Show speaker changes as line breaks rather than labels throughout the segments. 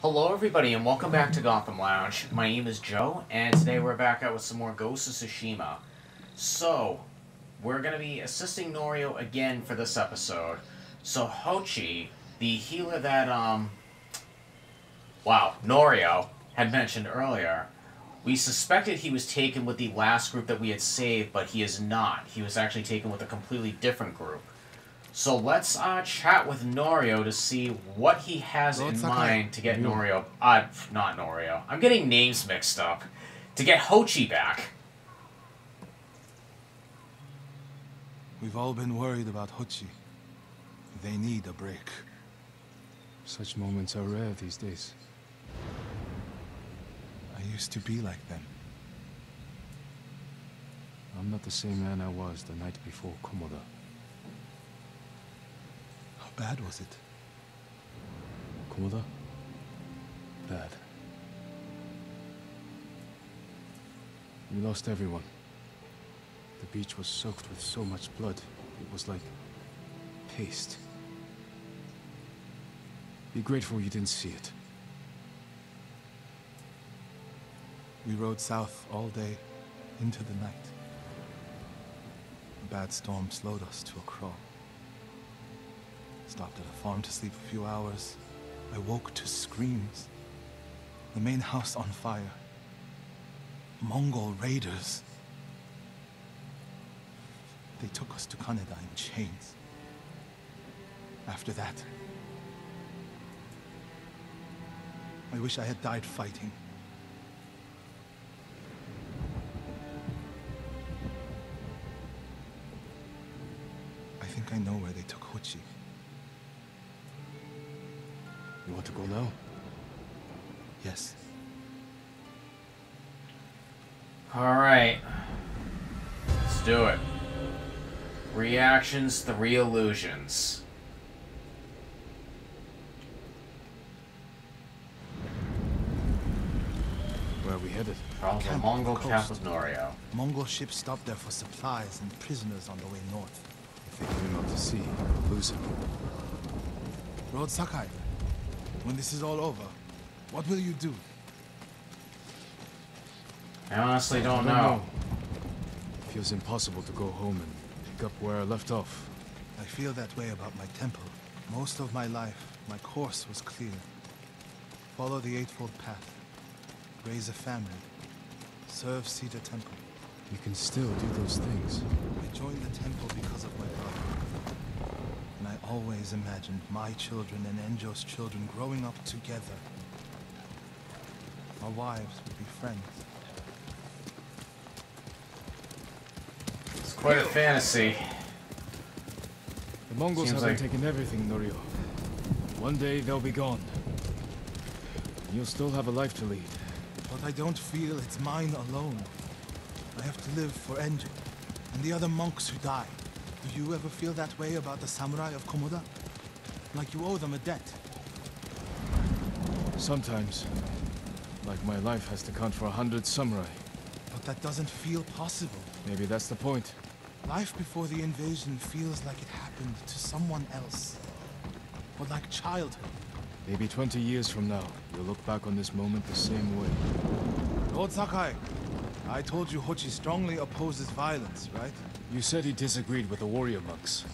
Hello, everybody, and welcome back to Gotham Lounge. My name is Joe, and today we're back out with some more Ghost of Tsushima. So, we're going to be assisting Norio again for this episode. So, Hochi, the healer that, um, wow, Norio had mentioned earlier, we suspected he was taken with the last group that we had saved, but he is not. He was actually taken with a completely different group. So let's uh, chat with Norio to see what he has in mind to get Norio. Uh, not Norio. I'm getting names mixed up. To get Hochi back.
We've all been worried about Hochi. They need a break.
Such moments are rare these days.
I used to be like them.
I'm not the same man I was the night before Komoda.
Bad was it?
Komoda? Bad. We lost everyone. The beach was soaked with so much blood. It was like paste. Be grateful you didn't see it.
We rode south all day into the night. A bad storm slowed us to a crawl. Stopped at a farm to sleep a few hours. I woke to screams. The main house on fire. Mongol raiders. They took us to Kaneda in chains. After that, I wish I had died fighting. I think I know where they took Hochi.
You want to go now?
Yes.
Alright. Let's do it. Three Actions, three illusions.
Where are we headed?
Charles the Mongol
coast.
cap with Norio.
Mongol ships stopped there for supplies and prisoners on the way north.
If they came out to sea, we'll lose him.
Lord Sakai, when this is all over, what will you do?
I honestly don't
I
know.
Feels impossible to go home and pick up where I left off.
I feel that way about my temple. Most of my life, my course was clear. Follow the Eightfold Path. Raise a family. Serve Cedar Temple.
You can still do those things.
I joined the temple because of my brother. And I always imagined my children and Enjo's children growing up together. Our wives would be friends.
It's quite a fantasy.
The Mongols
Seems
haven't
like-
taken everything, Norio. One day they'll be gone. You'll still have a life to lead.
But I don't feel it's mine alone. I have to live for Enjo and the other monks who died. Do you ever feel that way about the samurai of Komoda? Like you owe them a debt?
Sometimes, like my life has to count for a hundred samurai.
But that doesn't feel possible.
Maybe that's the point.
Life before the invasion feels like it happened to someone else. Or like childhood.
Maybe 20 years from now, you'll look back on this moment the same way.
Lord Sakai, I told you Hochi strongly opposes violence, right?
You said he disagreed with the warrior monks.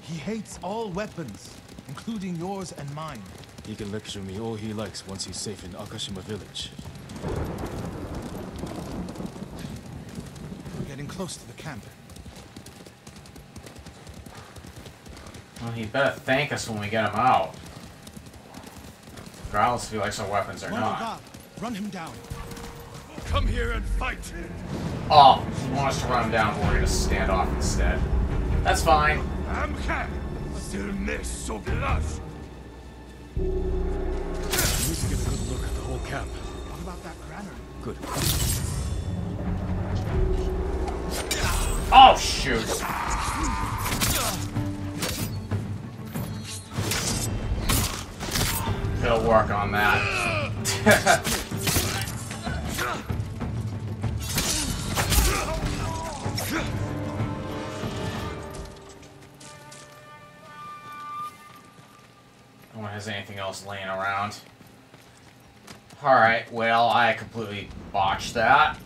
He hates all weapons, including yours and mine.
He can lecture me all he likes once he's safe in Akashima village.
We're getting close to the camp.
Well, he better thank us when we get him out. Regardless if he likes our weapons or not.
Run him down.
Come here and fight!
Oh, he wants to run him down, we're gonna stand off instead. That's fine.
We need to get a good look at the whole camp.
What about that granary?
Good.
Oh, shoot. He'll work on that. Has anything else laying around. Alright, well, I completely botched that.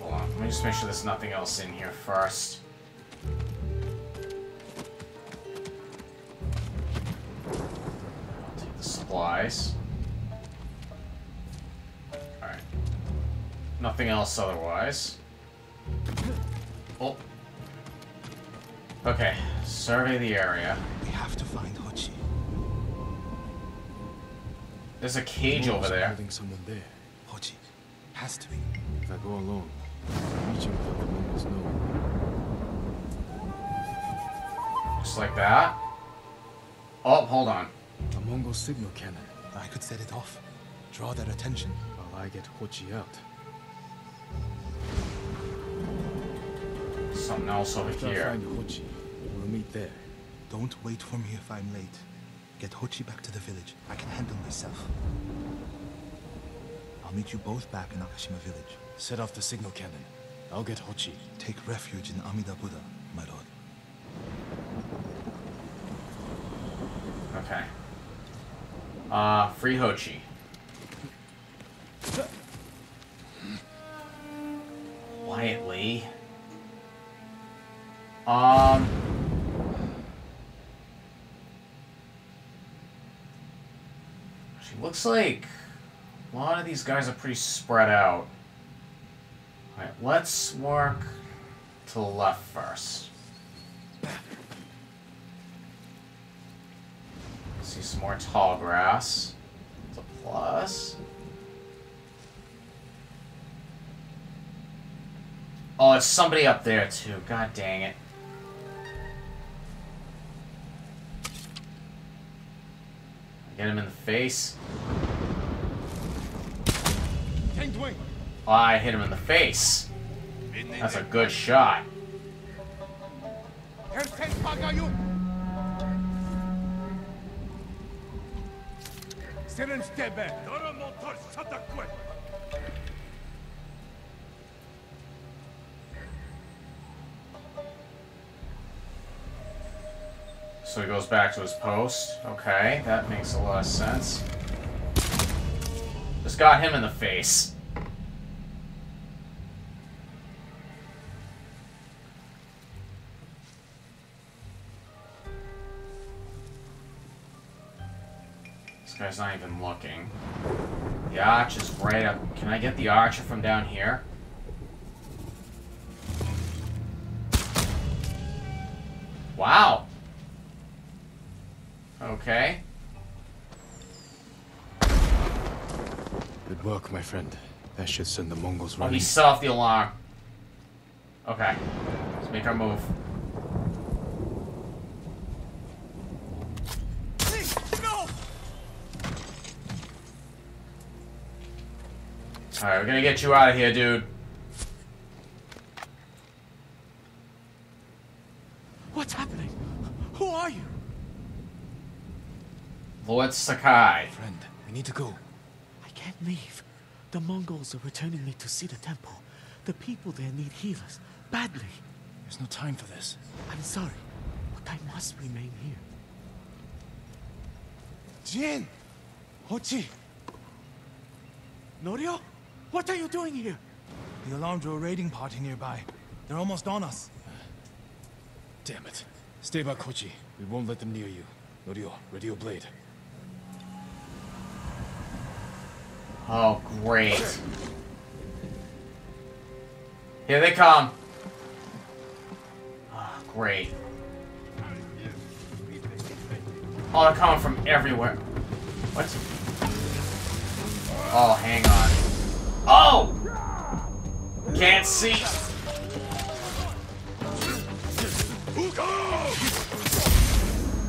Hold on, let me just make sure there's nothing else in here first. I'll take the supplies. Alright. Nothing else otherwise. Okay, survey the area.
We have to find Hochi.
There's a cage
Mongols
over
are
there.
Holding someone there.
Hochi. Has to be.
If I go alone, reaching will let the Mongols know.
Just like that. Oh, hold on.
A Mongol signal cannon,
I could set it off. Draw their attention.
while I get Hochi out.
Something else over here.
We'll meet there.
Don't wait for me if I'm late. Get Hochi back to the village. I can handle myself. I'll meet you both back in Akashima village.
Set off the signal cannon. I'll get Hochi.
Take refuge in Amida Buddha, my lord.
Okay. Uh, free Hochi. Quietly. Um. Looks like a lot of these guys are pretty spread out. Alright, let's work to the left first. See some more tall grass. It's a plus. Oh, it's somebody up there too. God dang it. Get him in the face. Oh, I hit him in the face. That's a good shot. So he goes back to his post. Okay, that makes a lot of sense. Just got him in the face. This guy's not even looking. The arch is right up. Can I get the archer from down here? Wow. Okay.
Good work, my friend. That should send the Mongols
Oh,
running.
he set off the alarm. Okay. Let's make our move. Alright, we're gonna get you out of here, dude.
What's happening? Who are you?
Lord Sakai.
Friend, we need to go.
I can't leave. The Mongols are returning me to Cedar Temple. The people there need healers. Badly.
There's no time for this.
I'm sorry, but I must remain here.
Jin! Hochi!
Norio? What are you doing here?
The alarm drew a raiding party nearby. They're almost on us.
Uh, damn it. Stay back, Hochi. We won't let them near you. Norio, ready your blade.
Oh, great. Here they come. Oh, great. Oh, they're coming from everywhere. What? Oh, hang on. Oh! Can't see.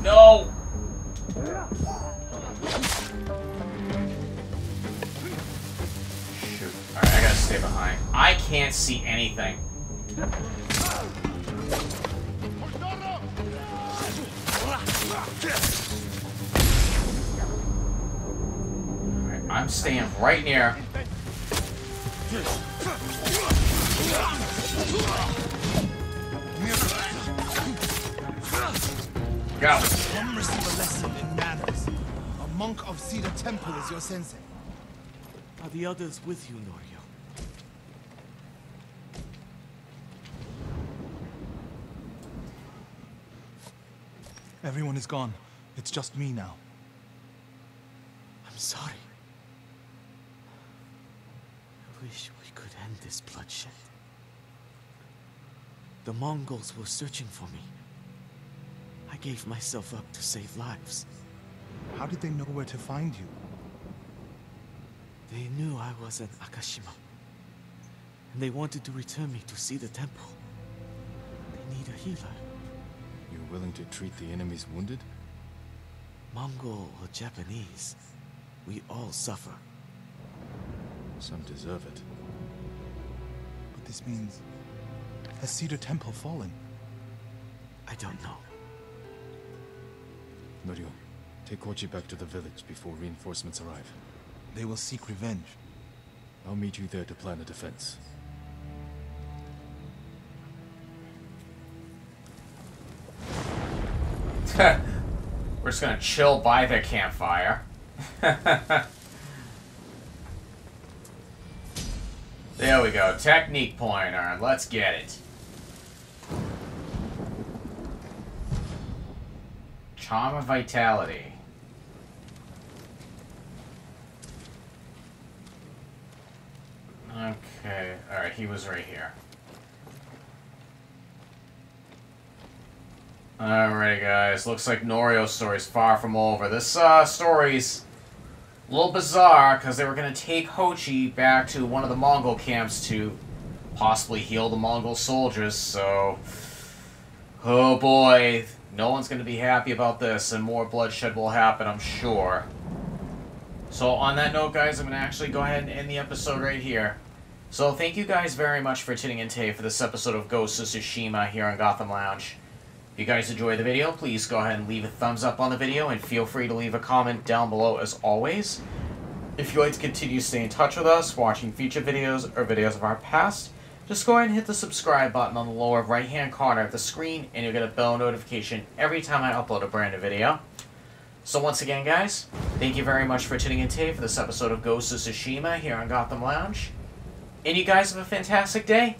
No! I can't see anything. I'm staying right near. Go.
Come receive a lesson. monk of Cedar Temple is your sensei.
Are the others with you, Norio?
Everyone is gone. It's just me now.
I'm sorry. I wish we could end this bloodshed. The Mongols were searching for me. I gave myself up to save lives.
How did they know where to find you?
They knew I was at Akashima. And they wanted to return me to Cedar Temple. They need a healer.
You're willing to treat the enemy's wounded?
Mongol or Japanese. We all suffer.
Some deserve it.
But this means... Has Cedar Temple fallen?
I don't know.
Norio, take Hochi back to the village before reinforcements arrive.
They will seek revenge.
I'll meet you there to plan a defense.
We're just gonna chill by the campfire. there we go. Technique pointer. Let's get it. Charm of Vitality. Okay. Alright, he was right here. Alrighty, guys. Looks like Norio's story's far from over. This uh, story's a little bizarre because they were going to take Hochi back to one of the Mongol camps to possibly heal the Mongol soldiers. So, oh boy, no one's going to be happy about this, and more bloodshed will happen, I'm sure. So, on that note, guys, I'm going to actually go ahead and end the episode right here. So, thank you guys very much for tuning in today for this episode of Ghost of Tsushima here on Gotham Lounge. If you guys enjoy the video, please go ahead and leave a thumbs up on the video and feel free to leave a comment down below as always. If you'd like to continue to stay in touch with us, watching future videos or videos of our past, just go ahead and hit the subscribe button on the lower right hand corner of the screen and you'll get a bell notification every time I upload a brand new video. So once again guys, thank you very much for tuning in today for this episode of Ghost of Tsushima here on Gotham Lounge. And you guys have a fantastic day.